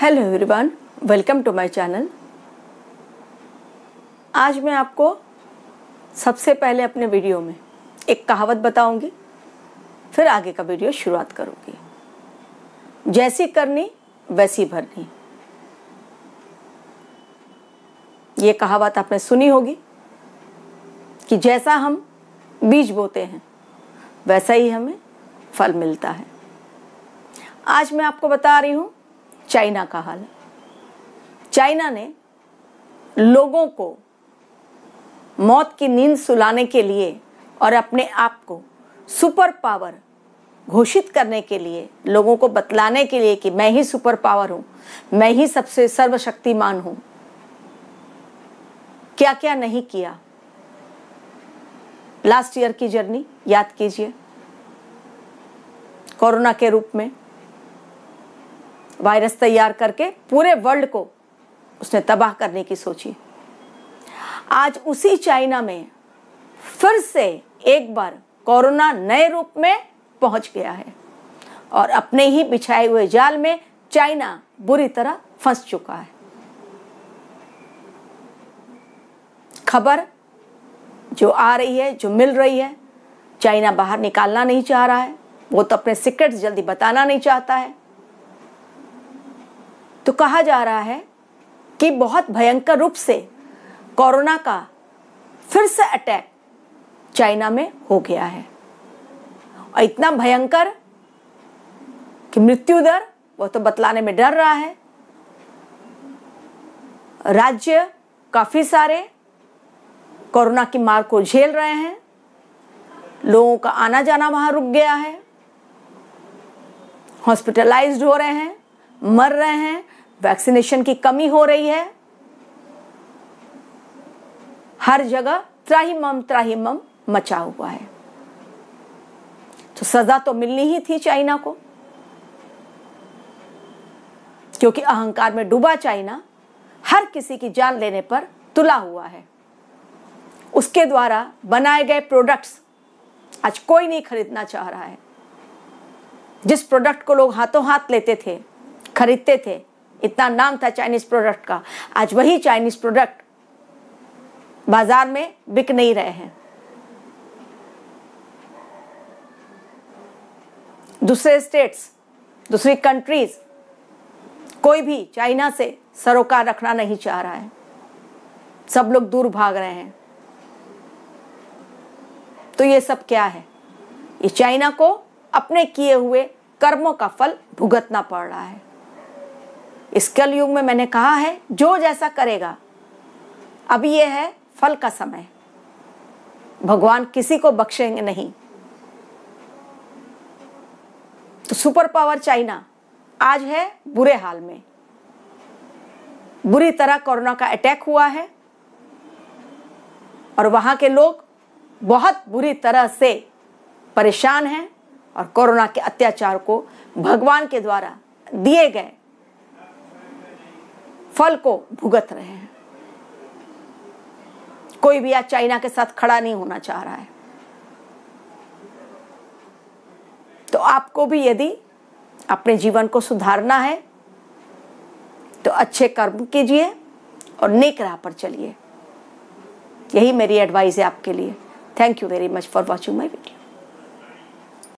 Hello everyone welcome to my channel आज मैं आपको सबसे पहले अपने वीडियो में एक कहावत बताऊँगी, फिर आगे का वीडियो शुरुआत करूँगी। जैसी करनी, वैसी भरनी। ये कहावत आपने सुनी होगी कि जैसा हम बीज बोते हैं, वैसा ही हमें फल मिलता है। आज मैं आपको बता रही हूँ चाइना का हाल चाइना ने लोगों को मौत की नींद सुलाने के लिए और अपने आप को सुपर पावर घोषित करने के लिए, लोगों को बतलाने के लिए कि मैं ही सुपर पावर हूँ, मैं ही सबसे सर्वशक्तिमान हूँ। क्या क्या नहीं किया? लास्ट ईयर की जर्नी याद कीजिए। कोरोना के रूप में वायरस तैयार करके पूरे वर्ल्ड को उसने तबाह करने की सोची। आज उसी चाइना में फिर से एक बार कोरोना नए रूप में पहुँच गया है और अपने ही बिछाए हुए जाल में चाइना बुरी तरह फंस चुका है। खबर जो आ रही है, जो मिल रही है, चाइना बाहर निकालना नहीं चाह रहा है, वो तो अपने सीक्रेट्स जल्दी बताना नहीं चाहता है। तो कहा जा रहा है कि बहुत भयंकर रूप से कोरोना का फिर से अटैक चाइना में हो गया है। और इतना भयंकर कि मृत्यु दर, वो तो बतलाने में डर रहा है। राज्य काफ़ी सारे कोरोना की मार को झेल रहे हैं। लोगों का आना जाना वहाँ रुक गया है। हॉस्पिटलाइज्ड हो रहे हैं, मर रहे हैं। वैक्सीनेशन की कमी हो रही है। हर जगह त्राहिमम त्राहिमम मचा हुआ है। तो सजा तो मिलनी ही थी चाइना को। क्योंकि अहंकार में डूबा चाइना हर किसी की जान लेने पर तुला हुआ है। उसके द्वारा बनाए गए प्रोडक्ट्स आज कोई नहीं खरीदना चाह रहा है। जिस प्रोडक्ट को लोग हाथों हाथ लेते थे, खरीदते थे इतना नाम था चाइनीज़ प्रोडक्ट का। आज वही चाइनीज़ प्रोडक्ट बाज़ार में बिक नहीं रहे हैं। दूसरे स्टेट्स दूसरी कंट्रीज़ कोई भी चाइना से सरोकार रखना नहीं चाह रहा है। सब लोग दूर भाग रहे हैं। तो ये सब क्या है? ये चाइना को अपने किए हुए कर्मों का फल भुगतना पड़ रहा है। इस कल युग में मैंने कहा है, जो जैसा करेगा। अब ये है फल का समय। भगवान किसी को बख्शेंगे नहीं। तो सुपर पावर चाइना, आज है बुरे हाल में। बुरी तरह कोरोना का अटैक हुआ है। और वहाँ के लोग बहुत बुरी तरह से परेशान हैं और कोरोना के अत्याचार को भगवान के द्वारा दिए गए। फल को भुगत रहे हैं। कोई भी आज चाइना के साथ खड़ा नहीं होना चाह रहा है। तो आपको भी यदि अपने जीवन को सुधारना है तो अच्छे कर्म कीजिए और नेक राह पर चलिए। यही मेरी एडवाइस है आपके लिए। Thank you very much for watching my video